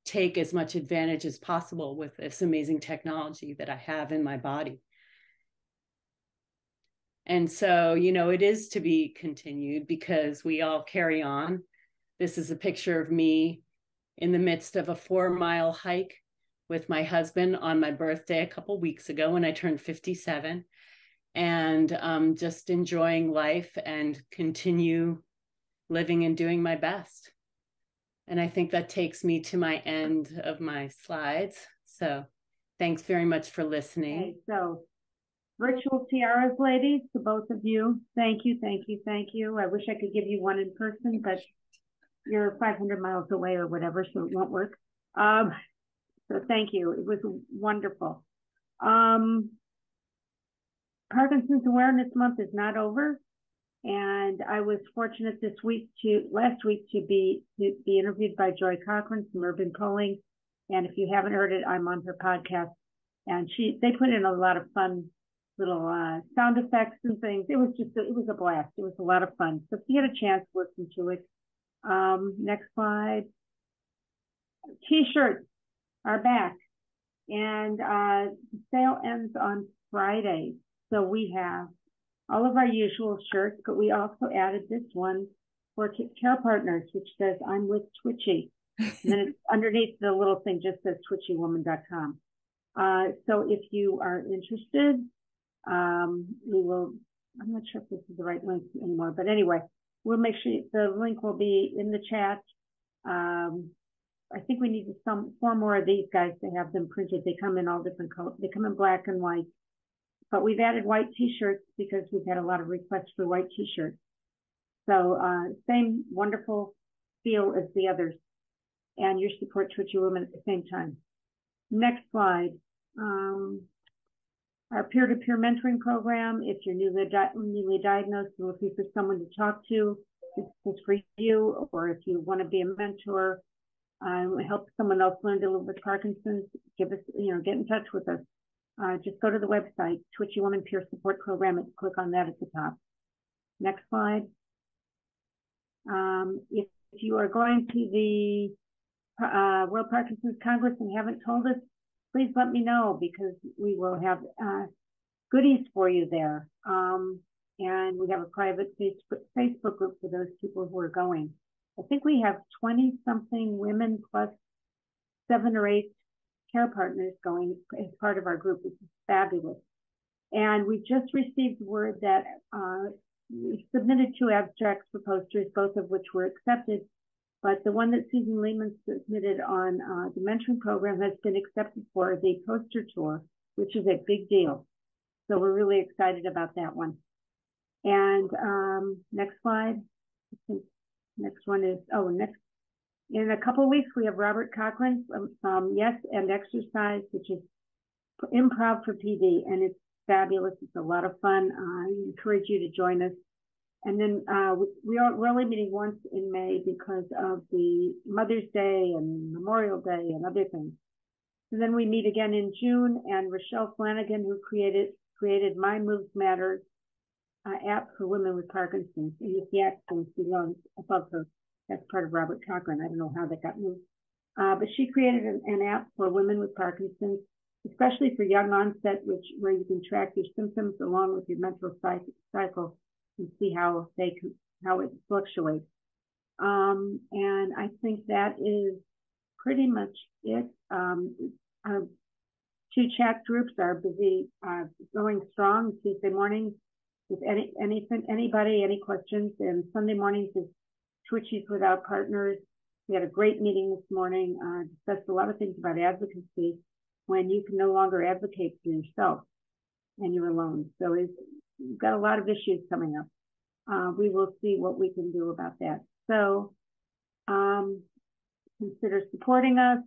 take as much advantage as possible with this amazing technology that I have in my body. And so, you know, it is to be continued because we all carry on. This is a picture of me in the midst of a four mile hike with my husband on my birthday a couple weeks ago when I turned 57 and um, just enjoying life and continue living and doing my best. And I think that takes me to my end of my slides. So thanks very much for listening. Okay, so virtual tiaras, ladies, to both of you. Thank you, thank you, thank you. I wish I could give you one in person, but you're 500 miles away or whatever, so it won't work. Um, so thank you. It was wonderful. Um, Parkinson's Awareness Month is not over. And I was fortunate this week to last week to be to be interviewed by Joy Cochran from Urban Poling. And if you haven't heard it, I'm on her podcast. And she they put in a lot of fun little uh, sound effects and things. It was just a, it was a blast. It was a lot of fun. So if you get a chance, listen to it. Um, next slide. T-shirts are back, and uh, the sale ends on Friday. So we have all of our usual shirts, but we also added this one for care partners, which says I'm with Twitchy. and then it's underneath the little thing just says twitchywoman.com. Uh, so if you are interested, um, we will, I'm not sure if this is the right link anymore, but anyway, we'll make sure the link will be in the chat. Um, I think we need some four more of these guys to have them printed. They come in all different colors. They come in black and white. But we've added white t-shirts because we've had a lot of requests for white t-shirts. So uh, same wonderful feel as the others. And your support to your Women at the same time. Next slide. Um, our peer-to-peer mentoring program, if you're newly, di newly diagnosed and looking for someone to talk to, this is for you, or if you want to be a mentor, um, help someone else learn to live with Parkinson's, give us, you know, get in touch with us. Uh, just go to the website, Twitchy Woman Peer Support Program, and click on that at the top. Next slide. Um, if, if, you are going to the uh, World Parkinson's Congress and haven't told us, please let me know because we will have uh, goodies for you there. Um, and we have a private Facebook, Facebook group for those people who are going. I think we have 20 something women plus seven or eight care partners going as part of our group, which is fabulous. And we just received word that uh, we submitted two abstracts for posters, both of which were accepted. But the one that Susan Lehman submitted on uh, the mentoring program has been accepted for the poster tour, which is a big deal. So we're really excited about that one. And um, next slide. Next one is, oh, next in a couple weeks, we have Robert Cochran from, from Yes and Exercise, which is improv for PD, and it's fabulous. It's a lot of fun. I encourage you to join us. And then uh, we are we're only meeting once in May because of the Mother's Day and Memorial Day and other things. And then we meet again in June, and Rochelle Flanagan, who created created My Moves Matters uh, app for women with Parkinson's, and you see accents below above her. That's part of Robert Cochran. I don't know how that got moved. Uh, but she created an, an, app for women with Parkinson's, especially for young onset, which where you can track your symptoms along with your mental cycle and see how they how it fluctuates. Um, and I think that is pretty much it. Um, our two chat groups are busy uh, going strong Tuesday mornings with any, anything, anybody, any questions, and Sunday mornings is Twitchies Without Partners. We had a great meeting this morning, uh, discussed a lot of things about advocacy when you can no longer advocate for yourself and you're alone. So we've got a lot of issues coming up. Uh, we will see what we can do about that. So um, consider supporting us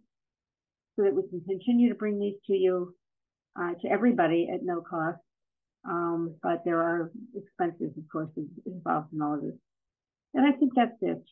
so that we can continue to bring these to you, uh, to everybody at no cost. Um, but there are expenses, of course, involved in all of this. And I think that's it.